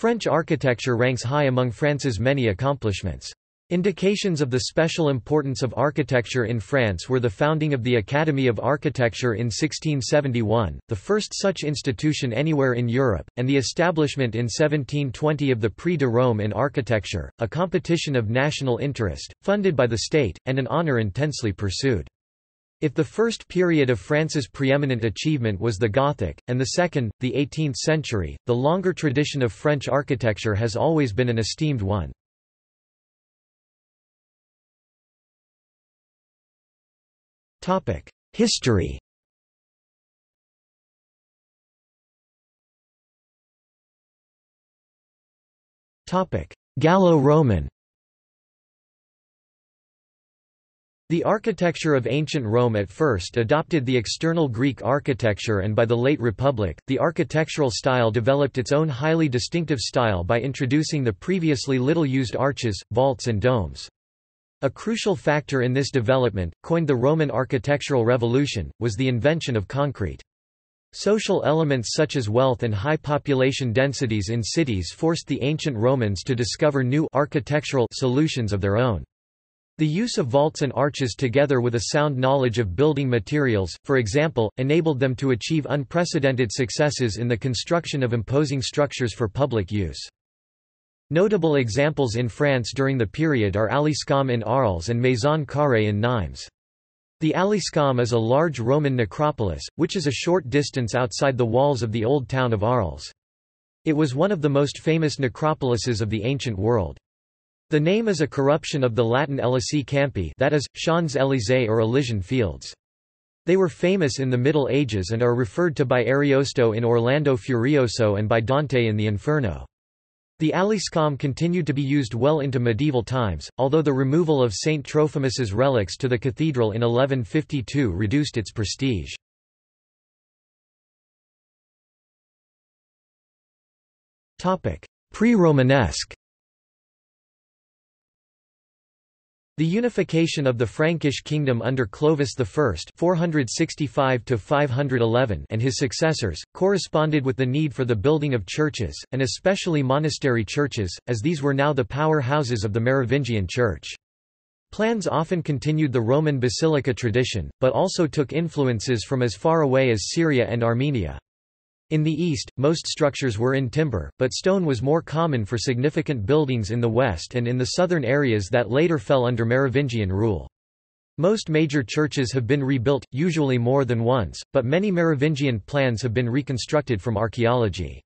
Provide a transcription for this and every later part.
French architecture ranks high among France's many accomplishments. Indications of the special importance of architecture in France were the founding of the Academy of Architecture in 1671, the first such institution anywhere in Europe, and the establishment in 1720 of the Prix de Rome in architecture, a competition of national interest, funded by the state, and an honour intensely pursued. If the first period of France's preeminent achievement was the Gothic, and the second, the 18th century, the longer tradition of French architecture has always been an esteemed one. History Gallo-Roman The architecture of ancient Rome at first adopted the external Greek architecture and by the late Republic, the architectural style developed its own highly distinctive style by introducing the previously little used arches, vaults and domes. A crucial factor in this development, coined the Roman architectural revolution, was the invention of concrete. Social elements such as wealth and high population densities in cities forced the ancient Romans to discover new architectural solutions of their own. The use of vaults and arches together with a sound knowledge of building materials, for example, enabled them to achieve unprecedented successes in the construction of imposing structures for public use. Notable examples in France during the period are Alyscamps in Arles and Maison Carrée in Nimes. The Alyscamps is a large Roman necropolis, which is a short distance outside the walls of the old town of Arles. It was one of the most famous necropolises of the ancient world. The name is a corruption of the Latin Elysi Campi that is, Champs-Élysées or Elysian Fields. They were famous in the Middle Ages and are referred to by Ariosto in Orlando Furioso and by Dante in the Inferno. The Alyscamps continued to be used well into medieval times, although the removal of Saint Trophimus's relics to the cathedral in 1152 reduced its prestige. Pre-Romanesque The unification of the Frankish kingdom under Clovis I (465–511) and his successors corresponded with the need for the building of churches, and especially monastery churches, as these were now the power houses of the Merovingian Church. Plans often continued the Roman basilica tradition, but also took influences from as far away as Syria and Armenia. In the east, most structures were in timber, but stone was more common for significant buildings in the west and in the southern areas that later fell under Merovingian rule. Most major churches have been rebuilt, usually more than once, but many Merovingian plans have been reconstructed from archaeology.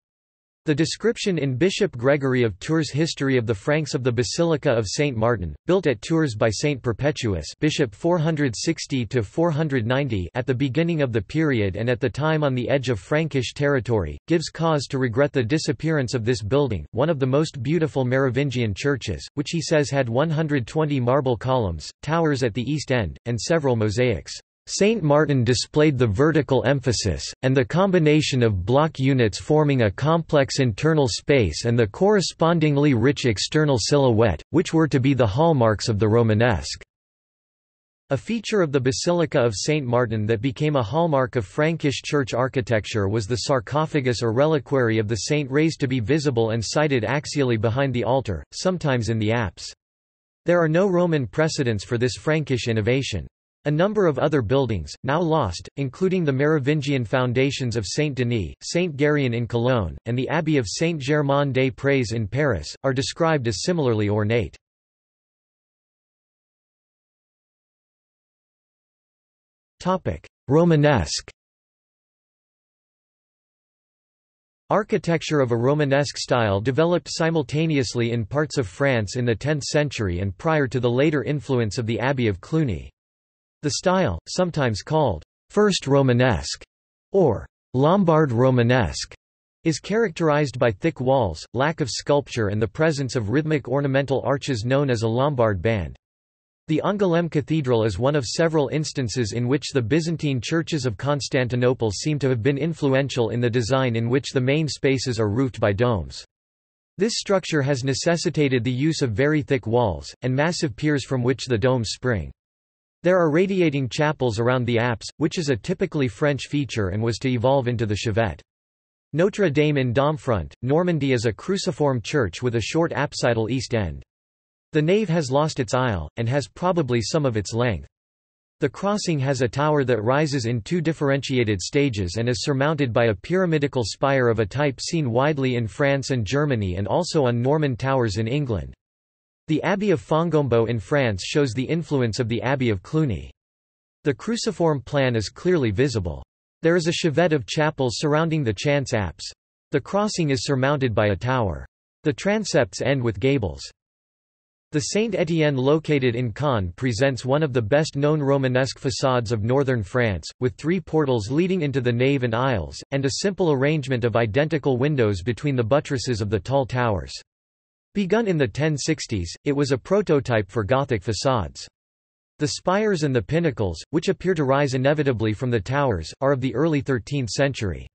The description in Bishop Gregory of Tours' History of the Franks of the Basilica of Saint Martin, built at Tours by Saint Perpetuus Bishop 460 at the beginning of the period and at the time on the edge of Frankish territory, gives cause to regret the disappearance of this building, one of the most beautiful Merovingian churches, which he says had 120 marble columns, towers at the east end, and several mosaics. St. Martin displayed the vertical emphasis, and the combination of block units forming a complex internal space and the correspondingly rich external silhouette, which were to be the hallmarks of the Romanesque. A feature of the Basilica of St. Martin that became a hallmark of Frankish church architecture was the sarcophagus or reliquary of the saint raised to be visible and sited axially behind the altar, sometimes in the apse. There are no Roman precedents for this Frankish innovation. A number of other buildings, now lost, including the Merovingian foundations of Saint-Denis, Saint-Géréon in Cologne, and the Abbey of Saint-Germain-des-Prés in Paris, are described as similarly ornate. Romanesque Architecture of a Romanesque style developed simultaneously in parts of France in the 10th century and prior to the later influence of the Abbey of Cluny. The style, sometimes called First Romanesque or Lombard Romanesque, is characterized by thick walls, lack of sculpture and the presence of rhythmic ornamental arches known as a Lombard band. The Angoulême Cathedral is one of several instances in which the Byzantine churches of Constantinople seem to have been influential in the design in which the main spaces are roofed by domes. This structure has necessitated the use of very thick walls, and massive piers from which the domes spring. There are radiating chapels around the apse, which is a typically French feature and was to evolve into the chevet. Notre Dame in Domfront, Normandy is a cruciform church with a short apsidal east end. The nave has lost its aisle, and has probably some of its length. The crossing has a tower that rises in two differentiated stages and is surmounted by a pyramidical spire of a type seen widely in France and Germany and also on Norman towers in England. The Abbey of Fontgombault in France shows the influence of the Abbey of Cluny. The cruciform plan is clearly visible. There is a chevet of chapels surrounding the chancel apse. The crossing is surmounted by a tower. The transepts end with gables. The Saint-Étienne located in Caen presents one of the best-known Romanesque facades of northern France, with three portals leading into the nave and aisles, and a simple arrangement of identical windows between the buttresses of the tall towers. Begun in the 1060s, it was a prototype for Gothic facades. The spires and the pinnacles, which appear to rise inevitably from the towers, are of the early 13th century.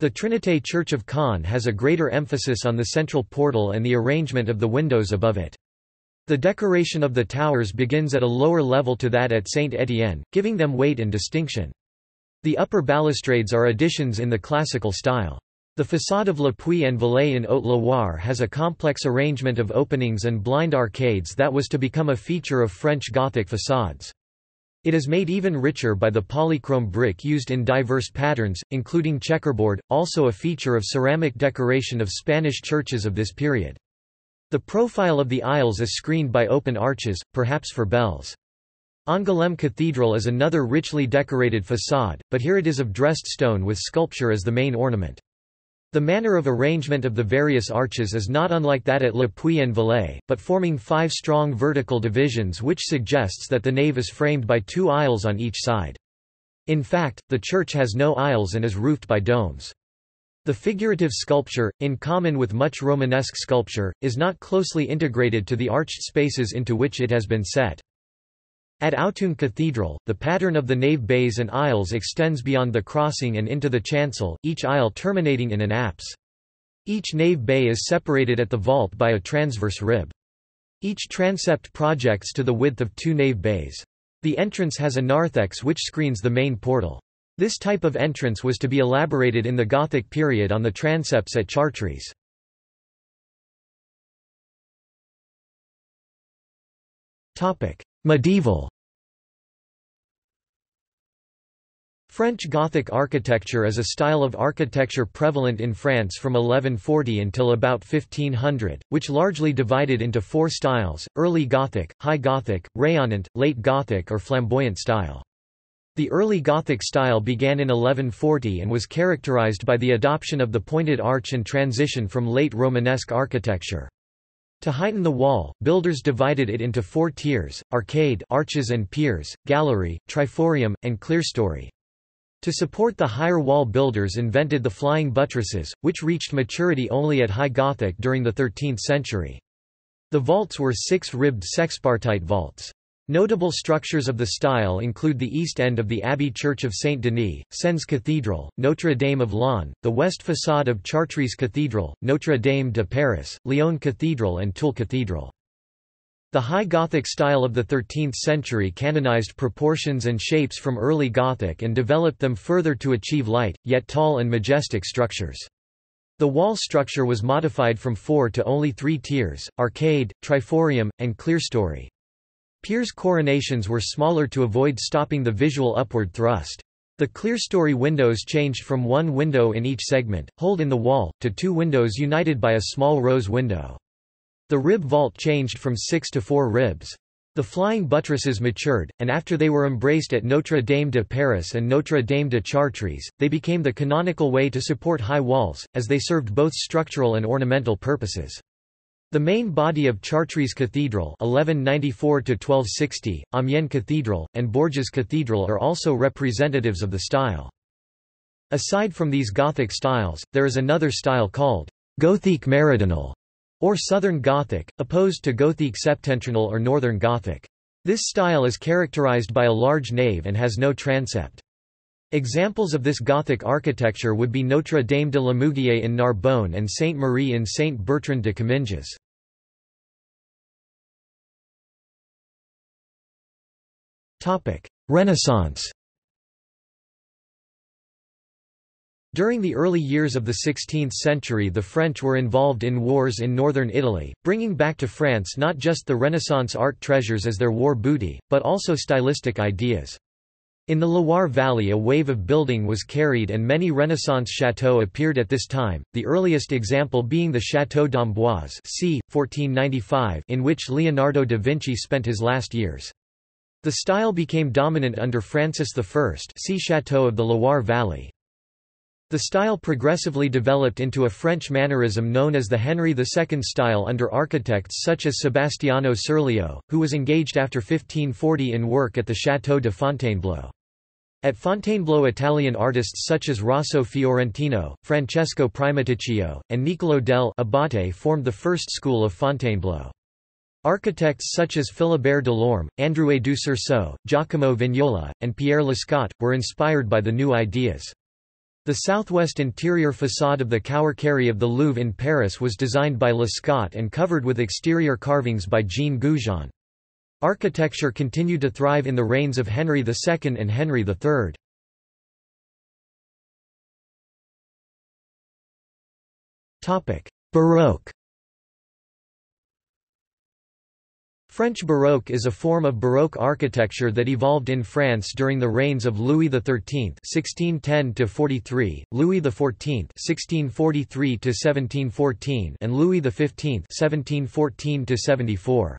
The Trinité Church of Caen has a greater emphasis on the central portal and the arrangement of the windows above it. The decoration of the towers begins at a lower level to that at Saint-Étienne, giving them weight and distinction. The upper balustrades are additions in the classical style. The façade of Le Puy en Velay in Haute-Loire has a complex arrangement of openings and blind arcades that was to become a feature of French Gothic façades. It is made even richer by the polychrome brick used in diverse patterns, including checkerboard, also a feature of ceramic decoration of Spanish churches of this period. The profile of the aisles is screened by open arches, perhaps for bells. Angoulême Cathedral is another richly decorated façade, but here it is of dressed stone with sculpture as the main ornament. The manner of arrangement of the various arches is not unlike that at Le Puy en Velay, but forming five strong vertical divisions which suggests that the nave is framed by two aisles on each side. In fact, the church has no aisles and is roofed by domes. The figurative sculpture, in common with much Romanesque sculpture, is not closely integrated to the arched spaces into which it has been set. At Autun Cathedral, the pattern of the nave bays and aisles extends beyond the crossing and into the chancel, each aisle terminating in an apse. Each nave bay is separated at the vault by a transverse rib. Each transept projects to the width of two nave bays. The entrance has a narthex which screens the main portal. This type of entrance was to be elaborated in the Gothic period on the transepts at Chartres. Medieval French Gothic architecture is a style of architecture prevalent in France from 1140 until about 1500, which largely divided into four styles, Early Gothic, High Gothic, Rayonnant, Late Gothic or Flamboyant style. The early Gothic style began in 1140 and was characterized by the adoption of the pointed arch and transition from late Romanesque architecture. To heighten the wall, builders divided it into four tiers, arcade arches and piers, gallery, triforium, and clerestory. To support the higher wall builders invented the flying buttresses, which reached maturity only at High Gothic during the 13th century. The vaults were six-ribbed sexpartite vaults. Notable structures of the style include the east end of the Abbey Church of Saint-Denis, Sens Cathedral, Notre Dame of Laon, the west façade of Chartres Cathedral, Notre Dame de Paris, Lyon Cathedral and Toul Cathedral. The High Gothic style of the 13th century canonized proportions and shapes from early Gothic and developed them further to achieve light, yet tall and majestic structures. The wall structure was modified from four to only three tiers, arcade, triforium, and clerestory. Piers coronations were smaller to avoid stopping the visual upward thrust. The clerestory windows changed from one window in each segment, hold in the wall, to two windows united by a small rose window. The rib vault changed from six to four ribs. The flying buttresses matured, and after they were embraced at Notre Dame de Paris and Notre Dame de Chartres, they became the canonical way to support high walls, as they served both structural and ornamental purposes. The main body of Chartres Cathedral 1194 Amiens Cathedral, and Bourges Cathedral are also representatives of the style. Aside from these Gothic styles, there is another style called Gothique Meridional, or Southern Gothic, opposed to Gothique Septentrional or Northern Gothic. This style is characterized by a large nave and has no transept. Examples of this Gothic architecture would be Notre Dame de Lamourguier in Narbonne and Sainte Marie in Saint Bertrand de Comminges. Renaissance During the early years of the 16th century the French were involved in wars in northern Italy, bringing back to France not just the Renaissance art treasures as their war booty, but also stylistic ideas. In the Loire Valley a wave of building was carried and many Renaissance chateaux appeared at this time, the earliest example being the Château d'Amboise c. 1495 in which Leonardo da Vinci spent his last years. The style became dominant under Francis I see Château of the Loire Valley. The style progressively developed into a French mannerism known as the Henry II style under architects such as Sebastiano Serlio, who was engaged after 1540 in work at the Château de Fontainebleau. At Fontainebleau Italian artists such as Rosso Fiorentino, Francesco Primaticcio, and Niccolò dell'Abbate formed the first school of Fontainebleau. Architects such as Philibert Delorme, Androuet du Cerceau, Giacomo Vignola, and Pierre Lescot, were inspired by the new ideas. The southwest interior facade of the Cour Carrée of the Louvre in Paris was designed by Lescot and covered with exterior carvings by Jean Goujon. Architecture continued to thrive in the reigns of Henry II and Henry III. Baroque French Baroque is a form of Baroque architecture that evolved in France during the reigns of Louis XIII (1610–43), Louis XIV (1643–1714), and Louis XV (1714–74).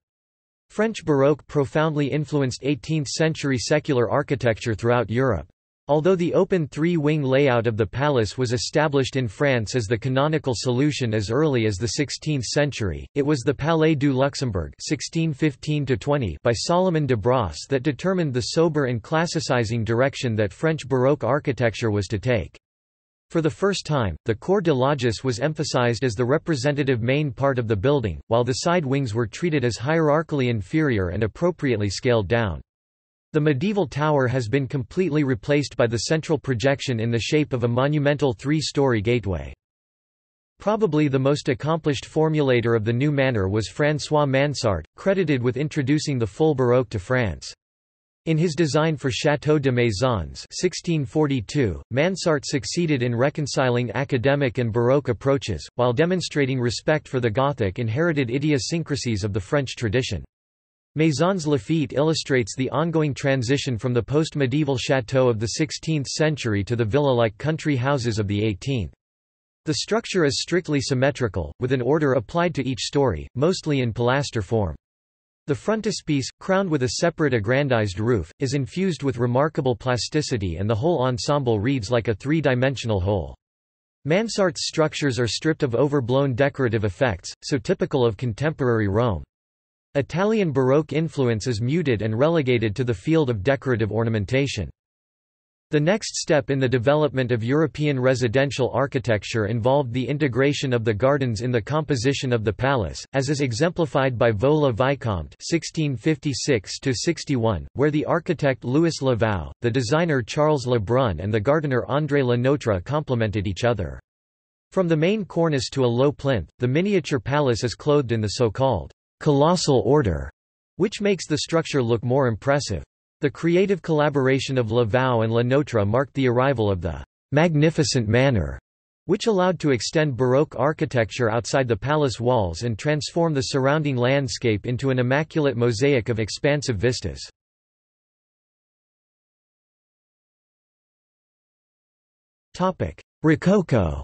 French Baroque profoundly influenced 18th-century secular architecture throughout Europe. Although the open three-wing layout of the palace was established in France as the canonical solution as early as the 16th century, it was the Palais du Luxembourg 1615 by Salomon de Brosse that determined the sober and classicizing direction that French Baroque architecture was to take. For the first time, the corps de Logis was emphasized as the representative main part of the building, while the side wings were treated as hierarchically inferior and appropriately scaled down. The medieval tower has been completely replaced by the central projection in the shape of a monumental three-story gateway. Probably the most accomplished formulator of the new manner was François Mansart, credited with introducing the full Baroque to France. In his design for Château de Maisons 1642, Mansart succeeded in reconciling academic and Baroque approaches, while demonstrating respect for the Gothic inherited idiosyncrasies of the French tradition. Maisons Laffitte illustrates the ongoing transition from the post-medieval chateau of the 16th century to the villa-like country houses of the 18th. The structure is strictly symmetrical, with an order applied to each story, mostly in pilaster form. The frontispiece, crowned with a separate aggrandized roof, is infused with remarkable plasticity and the whole ensemble reads like a three-dimensional whole. Mansart's structures are stripped of overblown decorative effects, so typical of contemporary Rome. Italian Baroque influence is muted and relegated to the field of decorative ornamentation. The next step in the development of European residential architecture involved the integration of the gardens in the composition of the palace, as is exemplified by Vaux-le-Vicomte (1656–61), where the architect Louis Le Vau, the designer Charles Le Brun, and the gardener André Le Notre complemented each other. From the main cornice to a low plinth, the miniature palace is clothed in the so-called colossal order, which makes the structure look more impressive. The creative collaboration of Le Vau and Le Notre marked the arrival of the magnificent manner, which allowed to extend Baroque architecture outside the palace walls and transform the surrounding landscape into an immaculate mosaic of expansive vistas. Rococo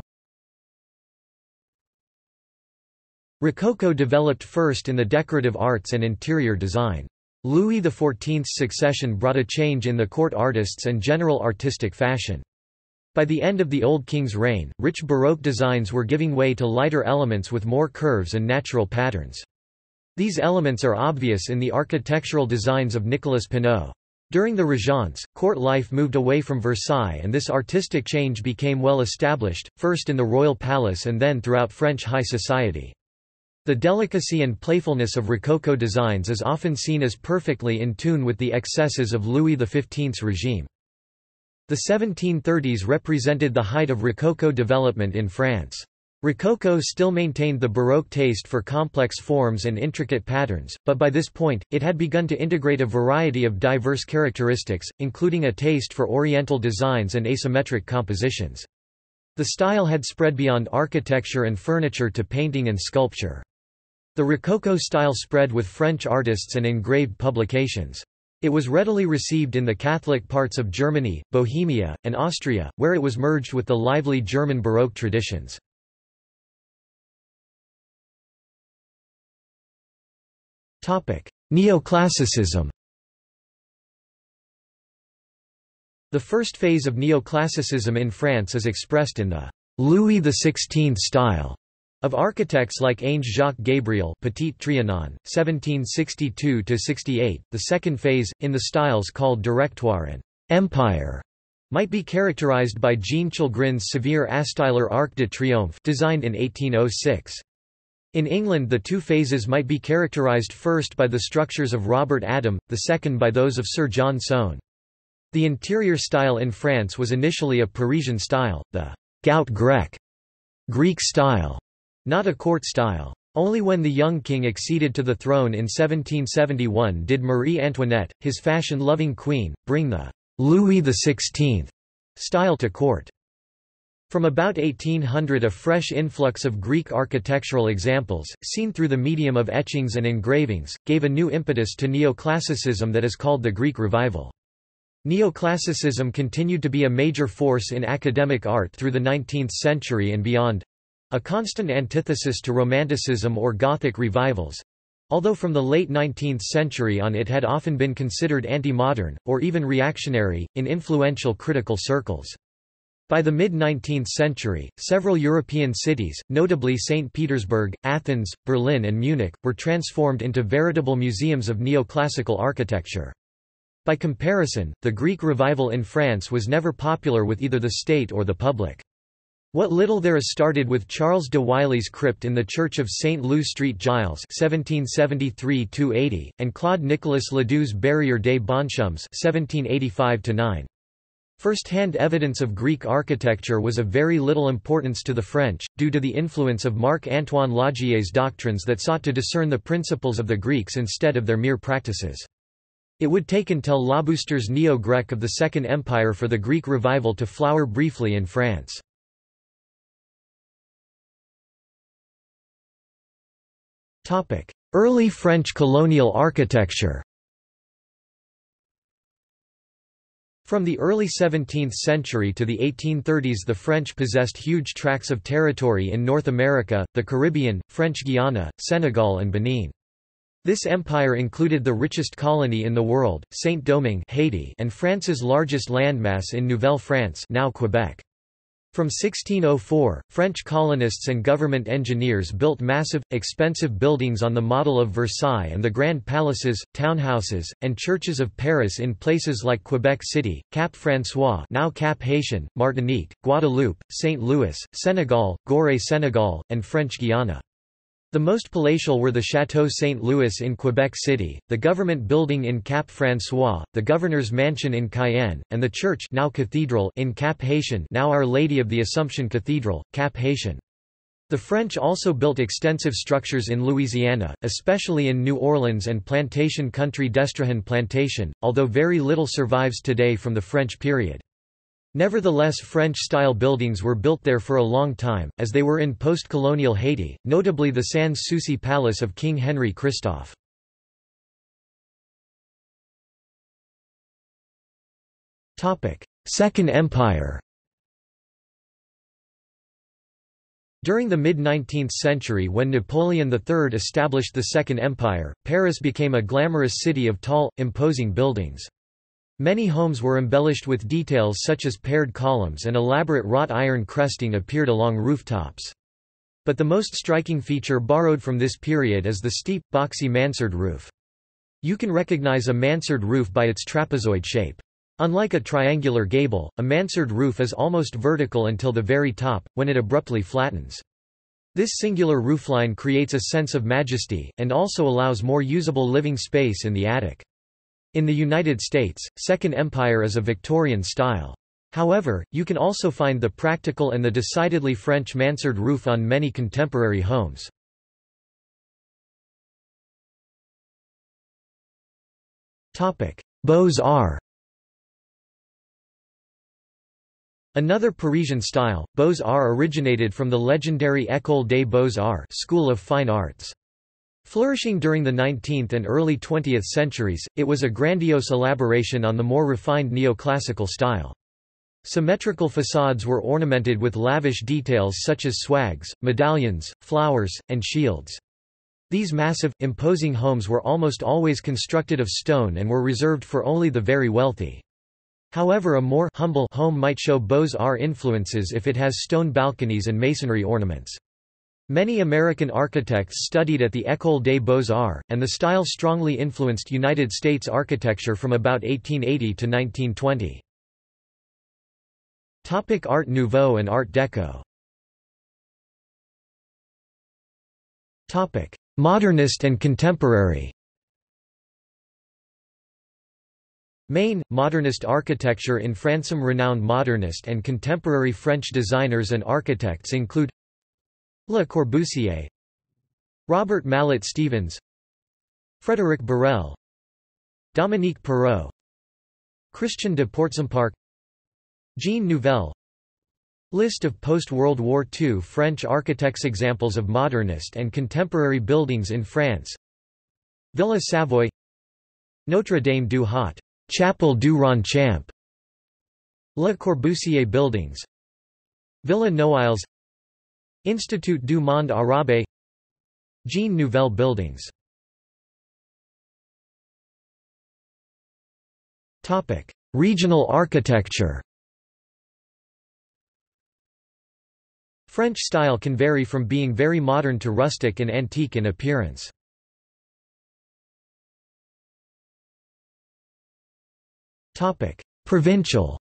Rococo developed first in the decorative arts and interior design. Louis XIV's succession brought a change in the court artists and general artistic fashion. By the end of the Old King's reign, rich Baroque designs were giving way to lighter elements with more curves and natural patterns. These elements are obvious in the architectural designs of Nicolas Pineau. During the Régence, court life moved away from Versailles and this artistic change became well established, first in the royal palace and then throughout French high society. The delicacy and playfulness of Rococo designs is often seen as perfectly in tune with the excesses of Louis XV's regime. The 1730s represented the height of Rococo development in France. Rococo still maintained the Baroque taste for complex forms and intricate patterns, but by this point, it had begun to integrate a variety of diverse characteristics, including a taste for oriental designs and asymmetric compositions. The style had spread beyond architecture and furniture to painting and sculpture. The Rococo style spread with French artists and engraved publications. It was readily received in the Catholic parts of Germany, Bohemia, and Austria, where it was merged with the lively German Baroque traditions. Neoclassicism The first phase of neoclassicism in France is expressed in the Louis XVI style of architects like Ange-Jacques Gabriel Petit Trianon, 1762–68, the second phase, in the styles called Directoire and Empire, might be characterized by Jean Chalgrin's severe astylar Arc de Triomphe designed in 1806. In England the two phases might be characterized first by the structures of Robert Adam, the second by those of Sir John Soane. The interior style in France was initially a Parisian style, the «gout grec Greek style, not a court style. Only when the young king acceded to the throne in 1771 did Marie Antoinette, his fashion-loving queen, bring the «Louis XVI» style to court. From about 1800 a fresh influx of Greek architectural examples, seen through the medium of etchings and engravings, gave a new impetus to neoclassicism that is called the Greek Revival. Neoclassicism continued to be a major force in academic art through the 19th century and beyond—a constant antithesis to Romanticism or Gothic revivals, although from the late 19th century on it had often been considered anti-modern, or even reactionary, in influential critical circles. By the mid-19th century, several European cities, notably St. Petersburg, Athens, Berlin and Munich, were transformed into veritable museums of neoclassical architecture. By comparison, the Greek revival in France was never popular with either the state or the public. What little there is started with Charles de Wailly's crypt in the Church of St. Louis Street Giles 1773 and Claude Nicolas Ledoux's Barrière des Bonshommes 1785 First-hand evidence of Greek architecture was of very little importance to the French, due to the influence of Marc-Antoine Laugier's doctrines that sought to discern the principles of the Greeks instead of their mere practices. It would take until Labrouste's Neo-Grec of the Second Empire for the Greek revival to flower briefly in France. Early French colonial architecture From the early 17th century to the 1830s the French possessed huge tracts of territory in North America, the Caribbean, French Guiana, Senegal and Benin. This empire included the richest colony in the world, Saint-Domingue Haiti, and France's largest landmass in Nouvelle-France now Quebec. From 1604, French colonists and government engineers built massive, expensive buildings on the model of Versailles and the grand palaces, townhouses, and churches of Paris in places like Quebec City, Cap François now Cap Haitien, Martinique, Guadeloupe, St. Louis, Senegal, Gorée Senegal, and French Guiana. The most palatial were the Château St. Louis in Quebec City, the government building in Cap François, the governor's mansion in Cayenne, and the church now cathedral in Cap Haitien now Our Lady of the Assumption Cathedral, Cap Haitien. The French also built extensive structures in Louisiana, especially in New Orleans and plantation country Destrehan Plantation, although very little survives today from the French period. Nevertheless French-style buildings were built there for a long time, as they were in post-colonial Haiti, notably the Sans Souci Palace of King Henry Christophe. Second Empire During the mid-19th century when Napoleon III established the Second Empire, Paris became a glamorous city of tall, imposing buildings. Many homes were embellished with details such as paired columns and elaborate wrought iron cresting appeared along rooftops. But the most striking feature borrowed from this period is the steep, boxy mansard roof. You can recognize a mansard roof by its trapezoid shape. Unlike a triangular gable, a mansard roof is almost vertical until the very top, when it abruptly flattens. This singular roofline creates a sense of majesty, and also allows more usable living space in the attic. In the United States, Second Empire is a Victorian style. However, you can also find the practical and the decidedly French mansard roof on many contemporary homes. Beaux-Arts Another Parisian style, Beaux-Arts originated from the legendary École des Beaux-Arts School of Fine Arts. Flourishing during the 19th and early 20th centuries, it was a grandiose elaboration on the more refined neoclassical style. Symmetrical facades were ornamented with lavish details such as swags, medallions, flowers, and shields. These massive, imposing homes were almost always constructed of stone and were reserved for only the very wealthy. However a more humble home might show Beaux-Arts influences if it has stone balconies and masonry ornaments. Many American architects studied at the École des Beaux-Arts, and the style strongly influenced United States architecture from about 1880 to 1920. Topic Art Nouveau and Art Deco Topic Modernist and contemporary Main, modernist architecture in France Some renowned modernist and contemporary French designers and architects include Le Corbusier Robert Mallet Stevens Frédéric Borel Dominique Perrault Christian de Portzamparc Jean Nouvel. List of post-World War II French architects Examples of modernist and contemporary buildings in France. Villa Savoye Notre Dame du Haut Chapel du Ronchamp Le Corbusier Buildings. Villa Noailles Institut du Monde Arabe Jean Nouvel Buildings. Regional architecture. French style can vary from being very modern to rustic and antique in appearance. Provincial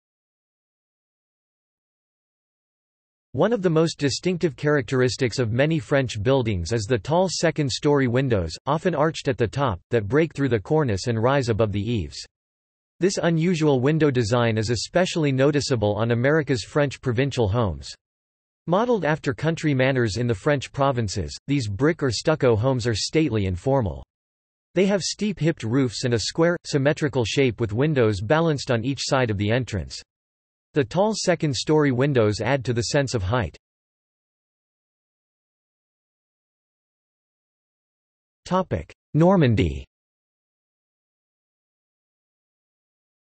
One of the most distinctive characteristics of many French buildings is the tall second-story windows, often arched at the top, that break through the cornice and rise above the eaves. This unusual window design is especially noticeable on America's French provincial homes. Modeled after country manors in the French provinces, these brick or stucco homes are stately and formal. They have steep hipped roofs and a square, symmetrical shape with windows balanced on each side of the entrance. The tall second-story windows add to the sense of height. Normandy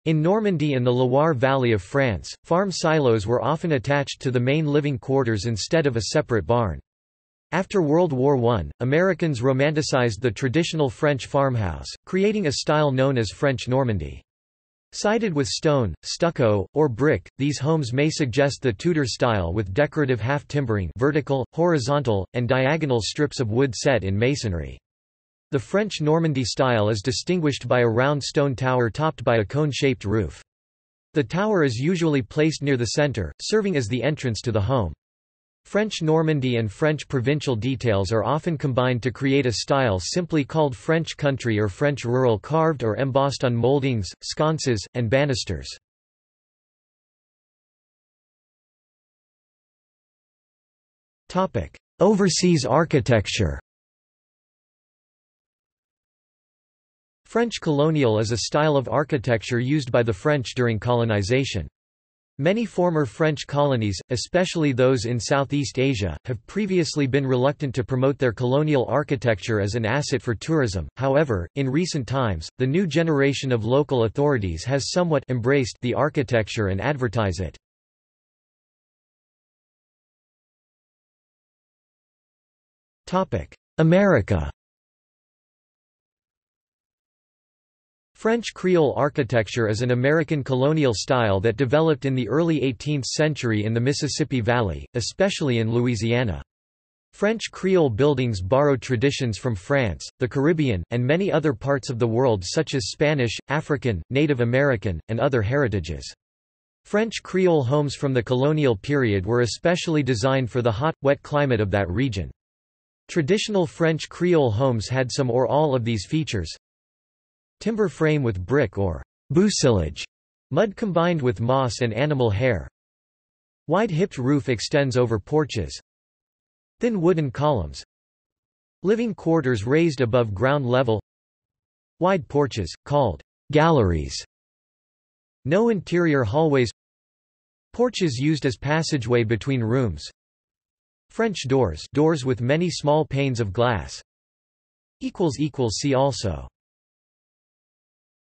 In Normandy and the Loire Valley of France, farm silos were often attached to the main living quarters instead of a separate barn. After World War I, Americans romanticized the traditional French farmhouse, creating a style known as French Normandy. Sided with stone, stucco, or brick, these homes may suggest the Tudor style with decorative half-timbering vertical, horizontal, and diagonal strips of wood set in masonry. The French Normandy style is distinguished by a round stone tower topped by a cone-shaped roof. The tower is usually placed near the center, serving as the entrance to the home. French Normandy and French provincial details are often combined to create a style simply called French country or French rural carved or embossed on moldings, sconces, and banisters. Overseas architecture French colonial is a style of architecture used by the French during colonization. Many former French colonies, especially those in Southeast Asia, have previously been reluctant to promote their colonial architecture as an asset for tourism. However, in recent times, the new generation of local authorities has somewhat embraced the architecture and advertise it. Topic: America French Creole architecture is an American colonial style that developed in the early 18th century in the Mississippi Valley, especially in Louisiana. French Creole buildings borrow traditions from France, the Caribbean, and many other parts of the world such as Spanish, African, Native American, and other heritages. French Creole homes from the colonial period were especially designed for the hot, wet climate of that region. Traditional French Creole homes had some or all of these features, Timber frame with brick or bousillage, mud combined with moss and animal hair. Wide-hipped roof extends over porches. Thin wooden columns. Living quarters raised above ground level. Wide porches, called galleries. No interior hallways. Porches used as passageway between rooms French doors doors with many small panes of glass See also